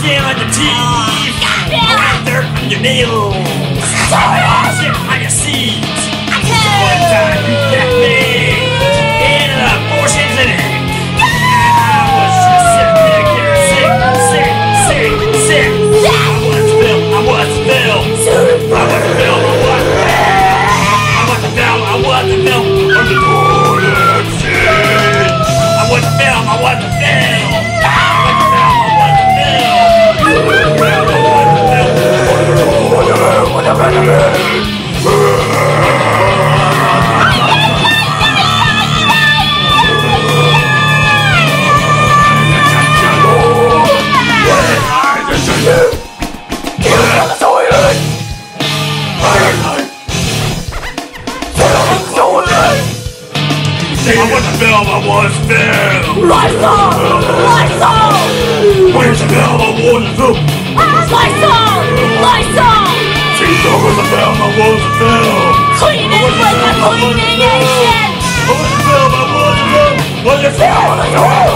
skin on your teeth, oh, yeah. dirt on your nails, shit on your seeds. One time you got me in an. I was just sick, sick, sick, sick. I was I was I was I was. I was film, I was film. Lysol! Lysol! Where's the film? I was film. Lysol! Lysol! See, there was a film, I was film. Clean it like a cleaning agent! I was film, I was film. What is film?